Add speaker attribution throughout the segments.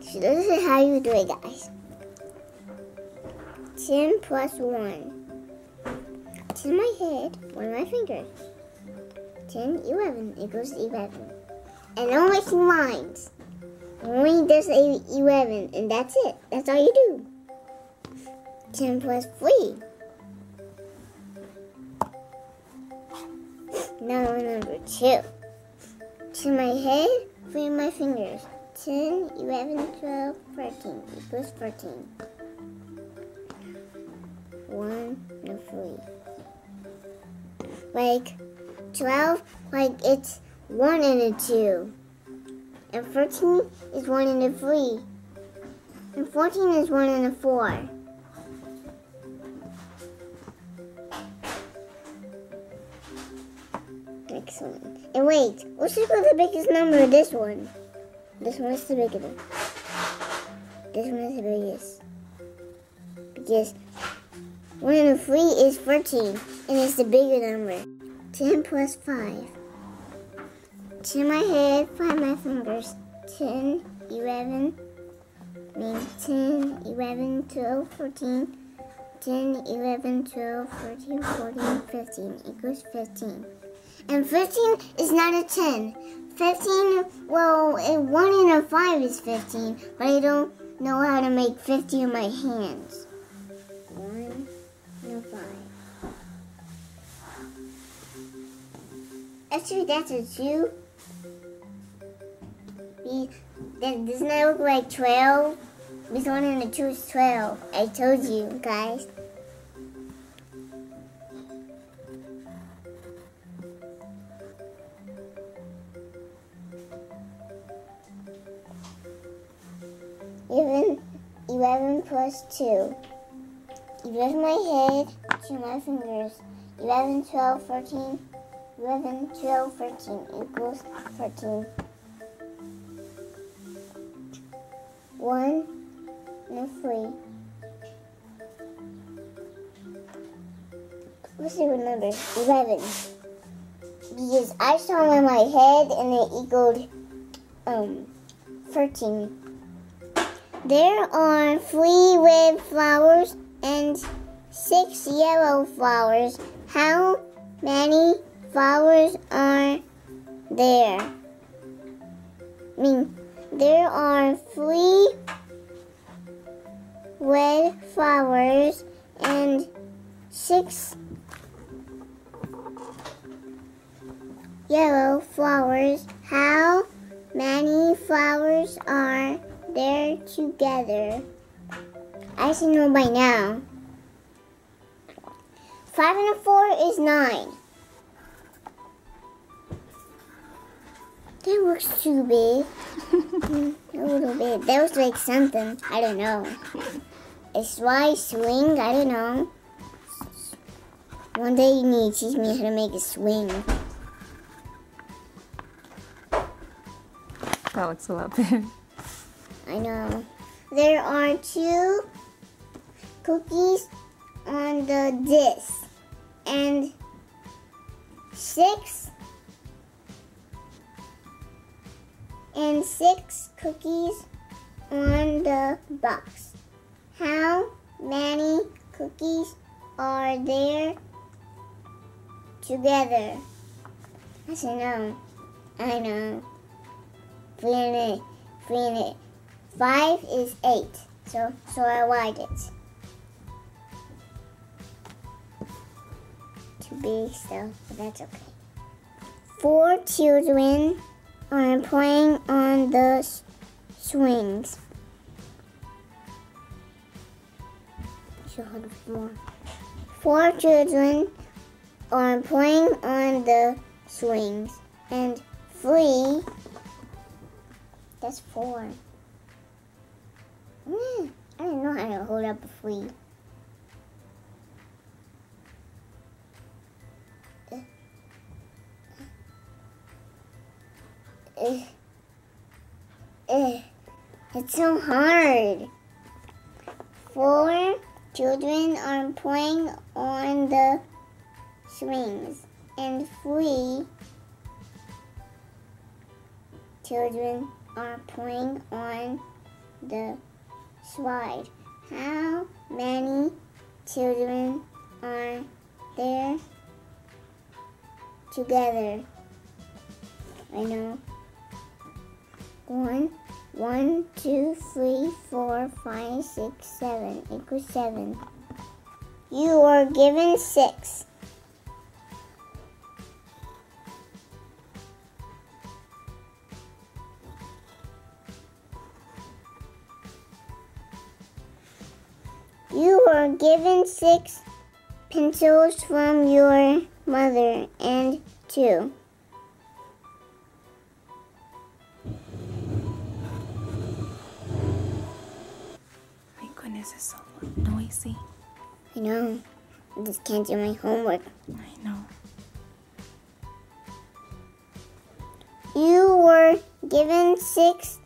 Speaker 1: So this is how you do it guys. 10 plus 1. 10 my head, 1 my fingers. 10, 11 equals 11. And making lines. Only does 11, and that's it. That's all you do. 10 plus 3. Now number 2. 10 my head, 3 my fingers. 10, 11, 12, 13 equals 14. 1 no 3. Like 12, like it's 1 and a 2. And 13 is 1 and a 3. And 14 is 1 and a 4. Excellent. And wait, let's the biggest number of this one. This one is the biggest. This one is the biggest. Because 1 and a 3 is 14, and it's the bigger number. 10 plus 5. 10 my head, 5 my fingers. 10, 11, I mean 10, 11, 12, 14. 10, 11, 12, 13, 14, 15 equals 15. And 15 is not a 10. 15, well, a 1 and a 5 is 15, but I don't know how to make 50 in my hands. 1 and a 5. Actually, that's a 2. That doesn't that look like 12? This one and a 2 is 12. I told you, guys. 11 plus 2. 11 my head, to my fingers. 11, 12, 13. 11, 12, 13 equals 13. 1 and 3. Let's see number. 11. Because I saw in my head and it equaled um, 13. There are three red flowers and six yellow flowers. How many flowers are there? I mean, there are three red flowers and six yellow flowers. How many flowers are there together? I should know by now. Five and a four is nine. That looks too big. a little bit. That was like something. I don't know. A slide swing. I don't know. One day you need to teach me how to make a swing.
Speaker 2: That looks a lot better.
Speaker 1: I know. There are two cookies on the disc and six and six cookies on the box. How many cookies are there together? I said no. I know. Three and Five is eight. So so I lied it. Too big still, but that's okay. Four children are playing on the swings. Four children are playing on the swings, and three, that's four. Mm, I don't know how to hold up a flea. Uh, uh, it's so hard. Four children are playing on the swings, and three children are playing on the slide. How many children are there together? I know. One, one, two, three, four, five, six, seven equals seven. You are given six. You were given six pencils from your mother and two.
Speaker 2: My goodness, it's so noisy.
Speaker 1: I know. I just can't do my homework.
Speaker 2: I know.
Speaker 1: You were given six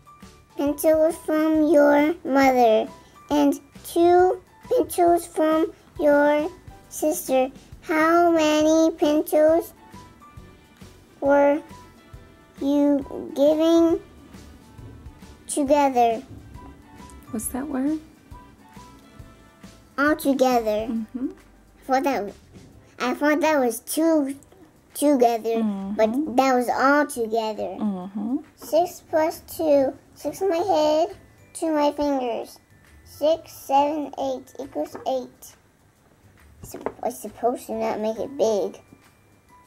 Speaker 1: pencils from your mother and two pencils from your sister. How many pencils were you giving together?
Speaker 2: What's that word?
Speaker 1: All together.
Speaker 2: Mm-hmm.
Speaker 1: I thought that I thought that was two together, but that was all together.
Speaker 2: Mm-hmm.
Speaker 1: Six plus two. Six on my head, two on my fingers. Six, seven, eight equals eight. Sup- I supposed to not make it big.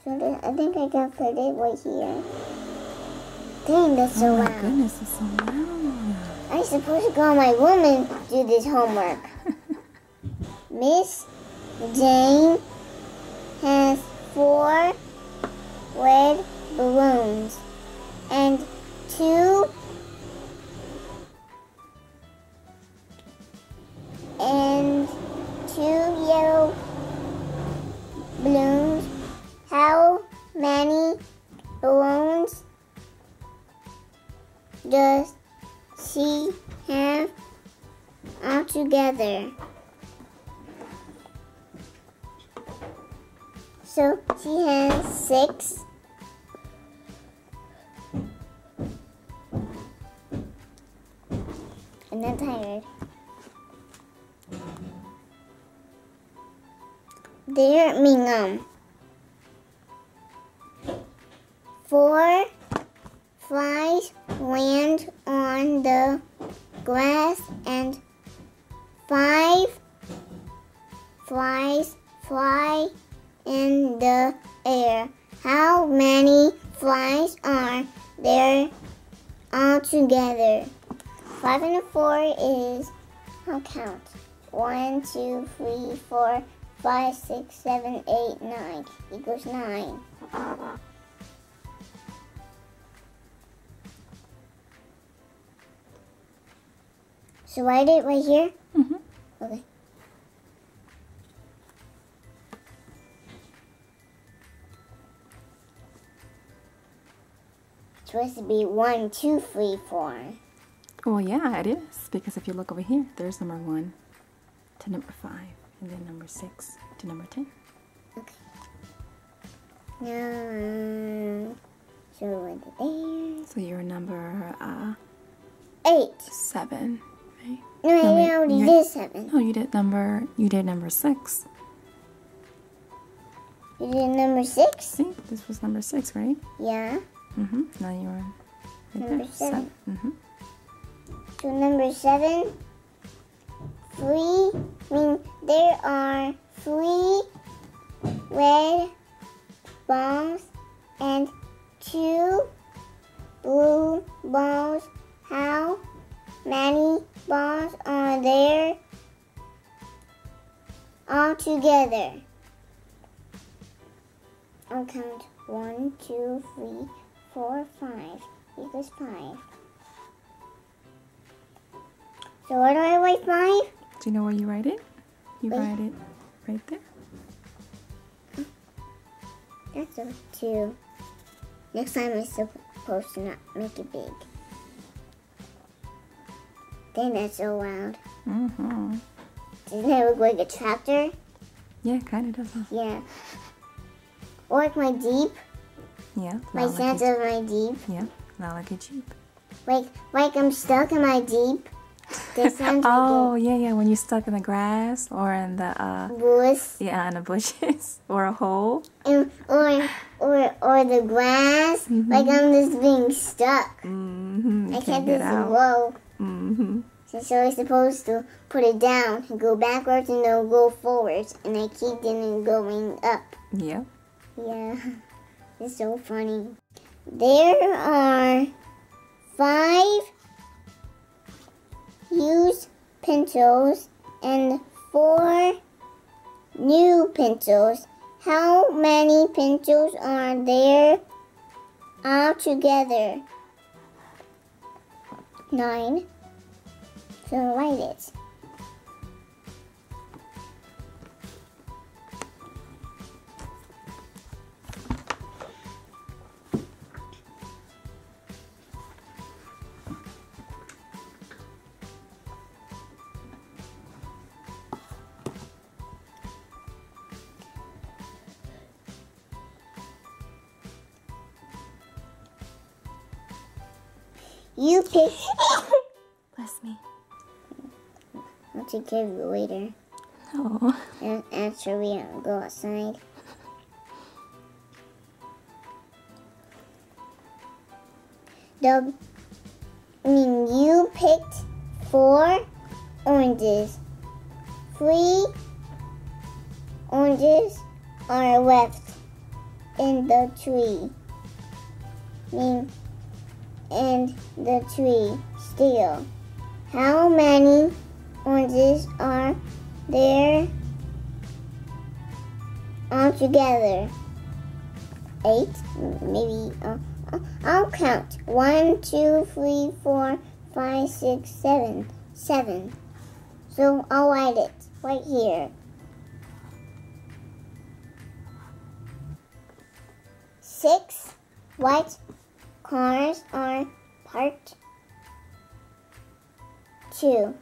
Speaker 1: So I think I can put it right here. Dang, that's so
Speaker 2: Oh my goodness, it's so loud.
Speaker 1: I'm supposed to go in my room and do this homework. Miss Jane has four red balloons and two and two yellow balloons. How many balloons does she have altogether? So she has six. I'm not tired. Dear Mingum. Four flies land on the grass and five flies fly in the air. How many flies are there altogether? Five and four is, I'll count. One, two, three, four, five, six, seven, eight, nine. Equals nine. So write it right here?
Speaker 2: Mm-hmm.
Speaker 1: Okay. It's supposed to be one, two, three, four.
Speaker 2: Well, yeah, it is. Because if you look over here, there's number one to number five, and then number six to number ten.
Speaker 1: Okay. Now, so right there.
Speaker 2: So you're number uh,
Speaker 1: Eight.
Speaker 2: seven, right?
Speaker 1: No, I
Speaker 2: No, wait,
Speaker 1: already did seven.
Speaker 2: No, you did number. You did number six.
Speaker 1: You did number six?
Speaker 2: See, this was number six, right?
Speaker 1: Yeah.
Speaker 2: Mm-hmm. Now you're right
Speaker 1: Number
Speaker 2: there.
Speaker 1: seven.
Speaker 2: Mm-hmm.
Speaker 1: So number seven, three, there are three red balls and two blue balls. How many balls are there altogether? I'll count one, two, three, four, five. Equals five. So what do I write five?
Speaker 2: Do you know where you write it? You
Speaker 1: Wait.
Speaker 2: write it right there.
Speaker 1: That's a two. Next time I'm supposed to not make it big. Then that's so loud.
Speaker 2: Mm-hmm.
Speaker 1: Doesn't it look like a tractor?
Speaker 2: Yeah, kind of does.
Speaker 1: Yeah. Or like my Jeep.
Speaker 2: Yeah.
Speaker 1: My
Speaker 2: like
Speaker 1: sense of my Jeep.
Speaker 2: Yeah, not like a Jeep.
Speaker 1: Like, like I'm stuck in my Jeep.
Speaker 2: Oh, yeah, yeah. When you're stuck in the grass or in the uh,
Speaker 1: bush.
Speaker 2: yeah, in the bushes or a hole.
Speaker 1: And, or, or, or the grass. Like I'm just being stuck.
Speaker 2: Mm-hmm.
Speaker 1: I
Speaker 2: can't
Speaker 1: can't
Speaker 2: get
Speaker 1: just
Speaker 2: out.
Speaker 1: roll.
Speaker 2: Mm-hmm.
Speaker 1: So I was supposed to put it down and go backwards and then go forwards. And I keep getting going up.
Speaker 2: Yeah.
Speaker 1: Yeah, it's so funny. There are five used pencils and four new pencils. How many pencils are there altogether? Nine. So write it. You pick.
Speaker 2: Bless me.
Speaker 1: I'll take care of you later.
Speaker 2: Oh.
Speaker 1: And after we go outside. The, I mean, you picked four oranges. Three oranges are left in the tree. I mean, and the tree still. How many oranges are there altogether? Eight, maybe. Uh, uh, I'll count. One, two, three, four, five, six, seven. Seven. So I'll write it right here. Six white cars are parked. Two.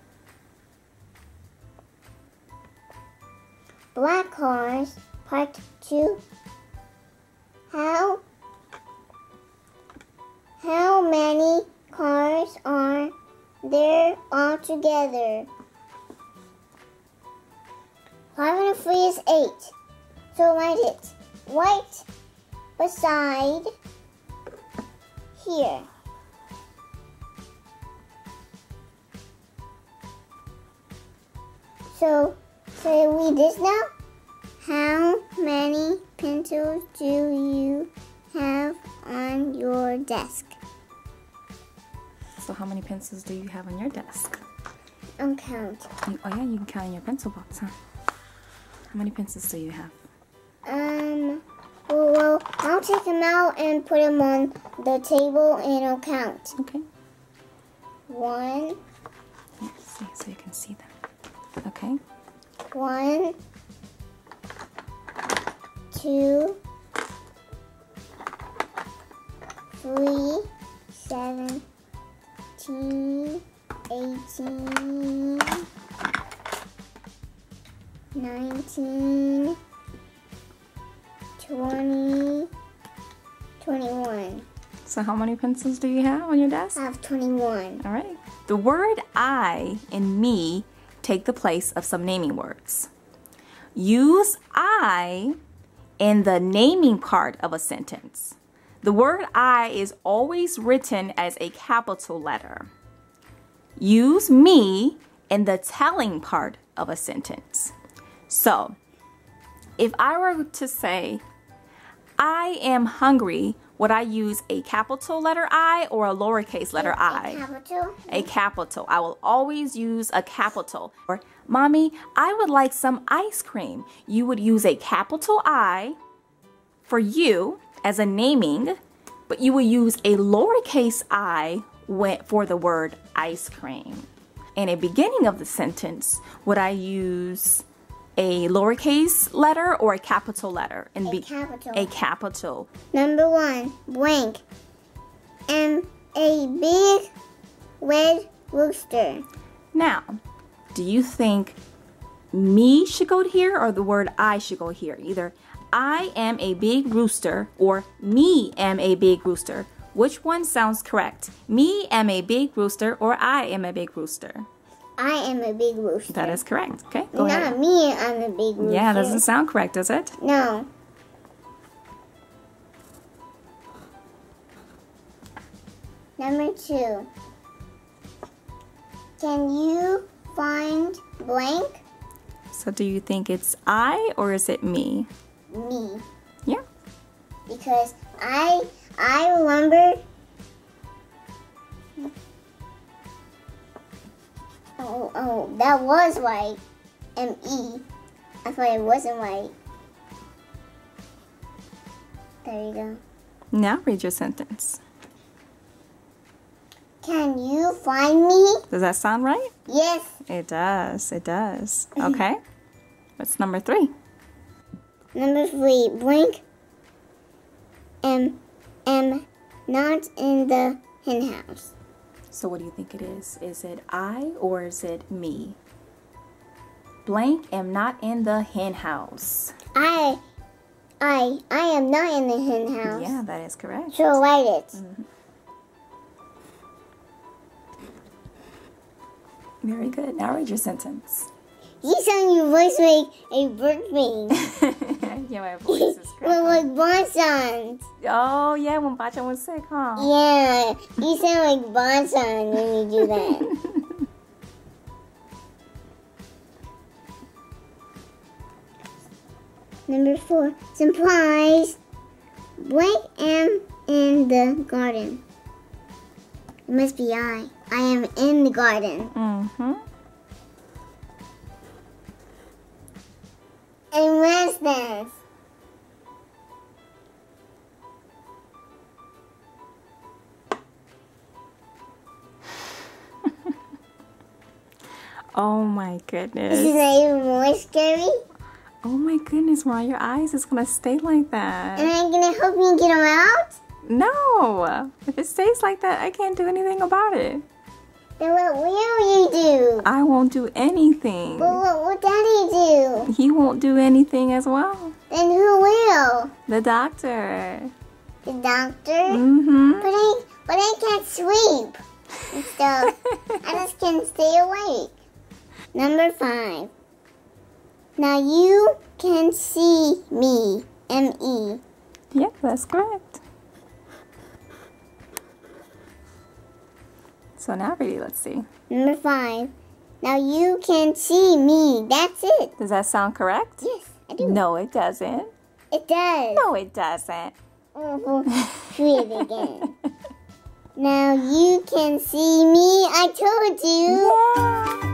Speaker 1: Black cars parked two. How how many cars are there altogether? Five and three is eight. So write it right beside here. So, so we this now. How many pencils do you have on your desk?
Speaker 2: So how many pencils do you have on your desk?
Speaker 1: I'll count.
Speaker 2: You, oh yeah, you can count in your pencil box, huh? How many pencils do you have?
Speaker 1: Um, well, well, I'll take them out and put them on the table and I'll count.
Speaker 2: Okay.
Speaker 1: One,
Speaker 2: Let's see, so you can see them. Okay.
Speaker 1: one, two, three, seventeen, eighteen, nineteen, twenty, twenty-one.
Speaker 2: So how many pencils do you have on your desk?
Speaker 1: I have twenty-one.
Speaker 2: All right. The word I and me take the place of some naming words. Use I in the naming part of a sentence. The word I is always written as a capital letter. Use me in the telling part of a sentence. So, if I were to say, I am hungry, would I use a capital letter I or a lowercase letter I?
Speaker 1: Capital.
Speaker 2: a capital. I will always use a capital. Or, Mommy, I would like some ice cream. You would use a capital I for you as a naming, but you will use a lowercase i when- for the word ice cream. In a beginning of the sentence, would I use a lowercase letter or a capital letter? In
Speaker 1: A capital.
Speaker 2: A capital.
Speaker 1: Number one, blank. And a big red rooster.
Speaker 2: Now, do you think me should go here or the word I should go here. Either I am a big rooster or me am a big rooster. Which one sounds correct? Me am a big rooster or I am a big rooster?
Speaker 1: I am a big rooster.
Speaker 2: That is correct. Okay, go
Speaker 1: Not
Speaker 2: ahead.
Speaker 1: me, I'm a big rooster.
Speaker 2: Yeah, doesn't sound correct, does it?
Speaker 1: No. Number two. Can you find blank?
Speaker 2: So do you think it's I or is it me?
Speaker 1: Me.
Speaker 2: Yeah.
Speaker 1: Because I I remember Oh oh that was right. M E. I thought it wasn't right. There you go.
Speaker 2: Now read your sentence.
Speaker 1: Can you find me?
Speaker 2: Does that sound right?
Speaker 1: Yes.
Speaker 2: It does. It does. Okay. What's number three?
Speaker 1: Number three, blink am am not in the hen house.
Speaker 2: So what do you think it is? Is it I or is it me? Blank am not in the hen house.
Speaker 1: I I I am not in the hen house.
Speaker 2: Yeah, that is correct.
Speaker 1: So write it. Mm-hmm.
Speaker 2: Very good. Now read your sentence.
Speaker 1: You sound your voice like a bird thing.
Speaker 2: yeah, my voice
Speaker 1: well, like bonsons.
Speaker 2: Oh yeah, when Bacha was sick, huh?
Speaker 1: Yeah, you sound like bonson when you do that. Number four, surprise. Blank am in the garden. It must be I. I am in the garden.
Speaker 2: Mm-hmm.
Speaker 1: And residence.
Speaker 2: Oh my
Speaker 1: goodness. is not even more scary.
Speaker 2: Oh my goodness, why are your eyes is gonna stay like that?
Speaker 1: And I'm gonna help you get them out.
Speaker 2: No! If it stays like that, I can't do anything about it.
Speaker 1: Then what will you do?
Speaker 2: I won't do anything.
Speaker 1: But what will Daddy do?
Speaker 2: He won't do anything as well.
Speaker 1: Then who will?
Speaker 2: The doctor.
Speaker 1: The doctor?
Speaker 2: Mm-hmm.
Speaker 1: But I, but I can't sleep and stuff. I just can't stay awake. Number five. Now you can see me. M E.
Speaker 2: Yep, that's correct. So now ready, let's see.
Speaker 1: Number five. Now you can see me. That's it.
Speaker 2: Does that sound correct?
Speaker 1: Yes, I do.
Speaker 2: No, it doesn't.
Speaker 1: It does.
Speaker 2: No, it doesn't.
Speaker 1: Oh, it again. now you can see me. I told you.
Speaker 2: Yeah.